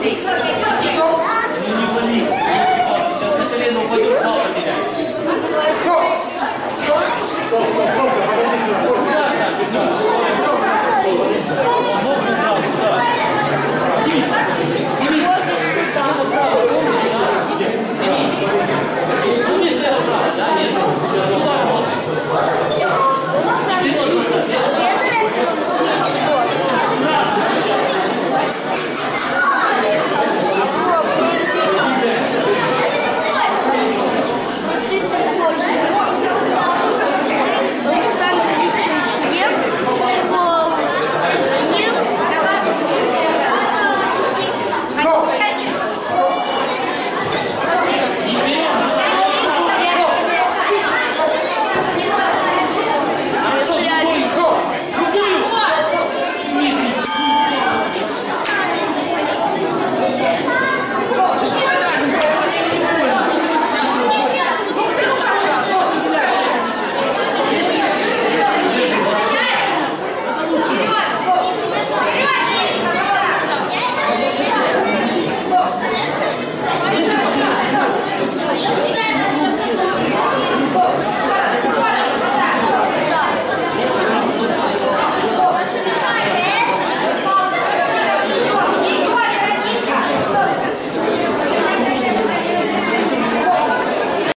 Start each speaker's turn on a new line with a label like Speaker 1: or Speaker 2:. Speaker 1: Mix.